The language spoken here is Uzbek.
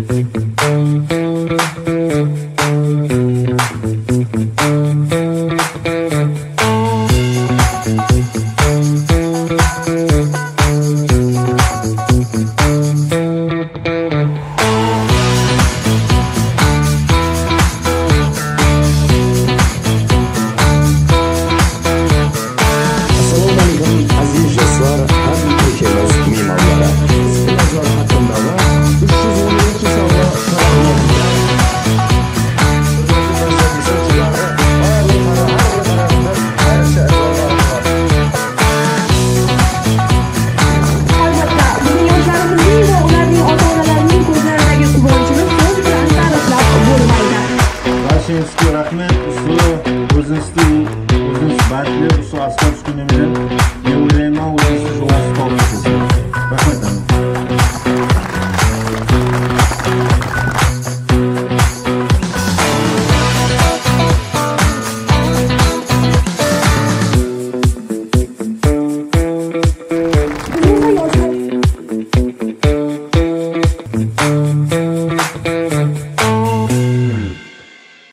Thank you. alisherovga rahmat ustoz o'zingiz o'zingiz baxtli ustoz asqar uskunimdan